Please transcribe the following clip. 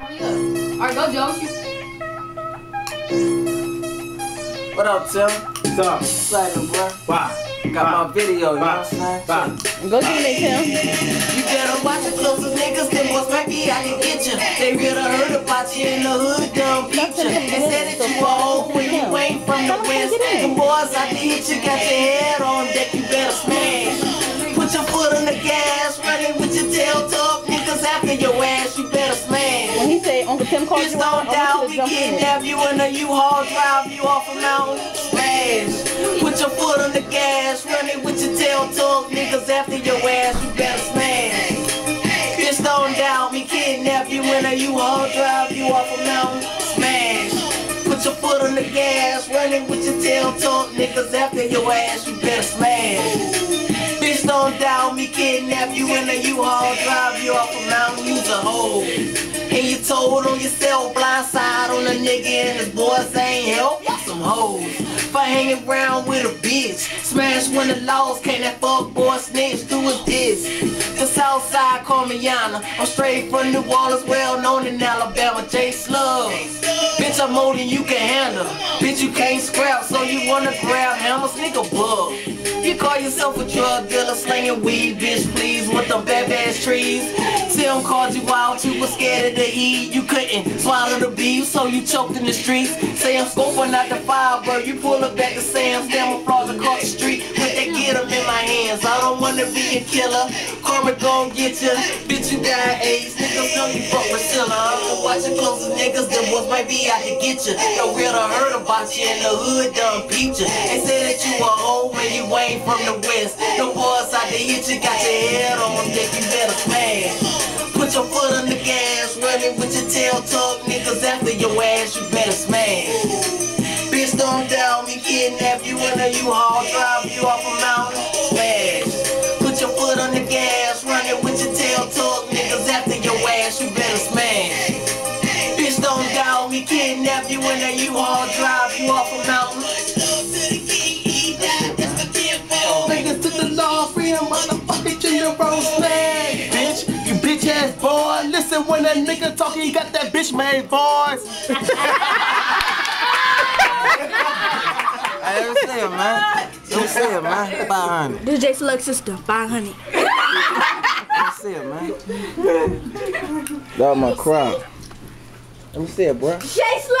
Hurry up. Alright, go, Joe. What up, Tim? What's up? Excited, bro. Bye. Got my video, you know what I'm saying? Go get it, Tim. You better watch it close, cause niggas, them boys might be out to get you. They really heard about you in the hood, dumb picture. They said that you were home when you ain't from the west. Them boys out to hit you, got your head on deck, you better smash. Put your foot on the gas, running with say Uncle Tim called Bitch, you out, don't doubt want we you to jump kidnap you in a U-Haul, drive you off a mountain, smash. Put your foot on the gas, running with your tail tucked. Niggas after your ass, you better smash. Bitch, don't doubt me, kidnap you in a U-Haul, drive you off a mountain, smash. Put your foot on the gas, running with your tail tucked. Niggas after your ass, you better smash. Bitch, don't doubt me, kidnap you in a U-Haul, drive you off a mountain, use a hoe. On yourself, blindside on a nigga and his boys ain't help, some hoes. If I hang around with a bitch, smash when the laws can't that fuck boy snitch, do is this. The south side call me Yana, I'm straight from New Orleans, well known in Alabama, J-Slugg. Bitch, I'm more than you can handle. Bitch, you can't scrap, so you wanna grab hammers, nigga bug. You call yourself a drug dealer, slinging weed, bitch, please, with them bad ass trees. You scared to eat. You couldn't swallow the beef, so you choked in the streets. Say I'm scoping out the fire, bro. You pull up back to Sam's, damn applause across the street. But they get them in my hands. I don't wanna be a killer. Karma gon' get you. Bitch, you got AIDS. Niggas know you fuck Priscilla. I'm watching closer, niggas. Them boys might be out to get you. Yo, real I heard about you in the hood, dumb peep you. They say that you a hoe when you ain't from the west. The boys out to hit you, got your head on deck, you better smash. Put your foot on running with your tail tucked. Niggas after your ass, you better smash. Bitch, don't doubt me, kidnap you in a U-Haul, drive you off a mountain, smash. Put your foot on the gas, running with your tail tucked. Niggas after your ass, you better smash. Bitch, don't doubt me, kidnap you in a U-Haul, drive you off a mountain. Boy. Listen when that nigga talking, he got that bitch made voice. I never say it, man. Don't say it, man. 500. This is J Select Sister, 500. Don't say it, man. That was my crowd. Let me see it, bro. J-Slugg!